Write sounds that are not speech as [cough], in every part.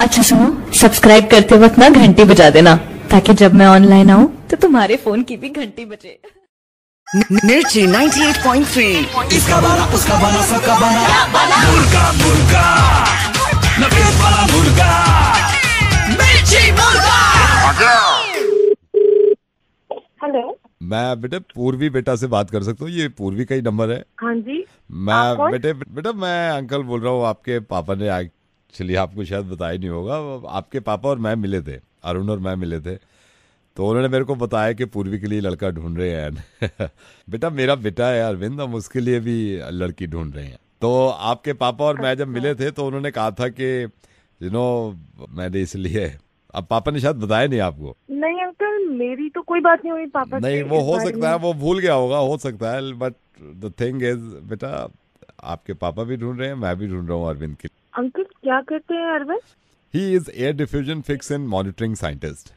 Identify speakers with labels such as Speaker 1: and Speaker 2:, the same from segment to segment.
Speaker 1: अच्छा सुनो सब्सक्राइब करते वक्त ना घंटी बजा देना ताकि जब मैं ऑनलाइन आऊँ तो तुम्हारे फ़ोन की भी घंटी बजे।
Speaker 2: मिर्ची 98.3
Speaker 3: इसका बना उसका बना सबका बना मुर्गा मुर्गा। वाला मुर्गा। मिर्ची मुर्गा।
Speaker 4: हेलो
Speaker 5: मैं बेटे पूर्वी बेटा से बात कर सकता हूँ ये पूर्वी का ही नंबर है।
Speaker 4: हाँ जी।
Speaker 5: मैं बेटे बेटा मैं अंकल बोल रहा हूँ आपके पापा ने एक्चुअली आपको शायद बताया नहीं होगा। आपके पापा और मैं मिले थे अरुण और मैं मिले थे तो उन्होंने मेरे को बताया कि पूर्वी के लिए लड़का ढूंढ रहे हैं। [laughs] बेटा मेरा बेटा है अरविंद हम उसके लिए भी लड़की ढूंढ रहे हैं। तो आपके पापा और मैं जब मिले थे तो उन्होंने कहा था कि यू नो मैंने इसलिए अब पापा ने शायद बताया नहीं आपको।
Speaker 4: नहीं अंकल मेरी तो कोई बात नहीं हुई पापा
Speaker 5: नहीं वो हो सकता है वो भूल गया होगा हो सकता है बट द थिंग इज़ बेटा आपके पापा भी ढूंढ रहे हैं मैं भी ढूंढ रहा हूँ अरविंद के
Speaker 4: अंकल क्या करते हैं Arvind?
Speaker 5: He is air diffusion fix and monitoring scientist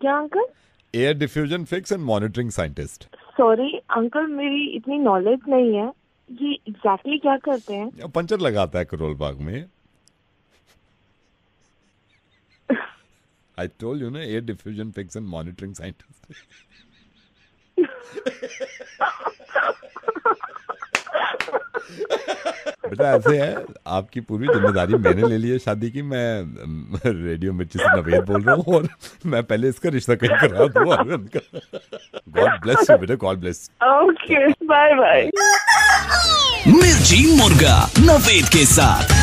Speaker 4: क्या uncle
Speaker 5: air diffusion fix and monitoring scientist
Speaker 4: sorry uncle मेरी इतनी नॉलेज नहीं है। ये एग्जैक्टली exactly क्या करते हैं?
Speaker 5: पंचर लगाता है करोल बाग में। आई टोल्ड यू ना air diffusion fix and monitoring scientist बेटा ऐसे है आपकी पूरी ज़िम्मेदारी मैंने ले ली है शादी की मैं रेडियो मिर्ची से नवेद बोल रहा हूँ और मैं पहले इसका रिश्ता कहीं करा दूँ अरविंद का गॉड ब्लेस यू बेटा God bless
Speaker 4: okay bye bye
Speaker 3: Mirchi Murga Naved के साथ।